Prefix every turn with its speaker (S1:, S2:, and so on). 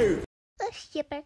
S1: you!
S2: A shipper.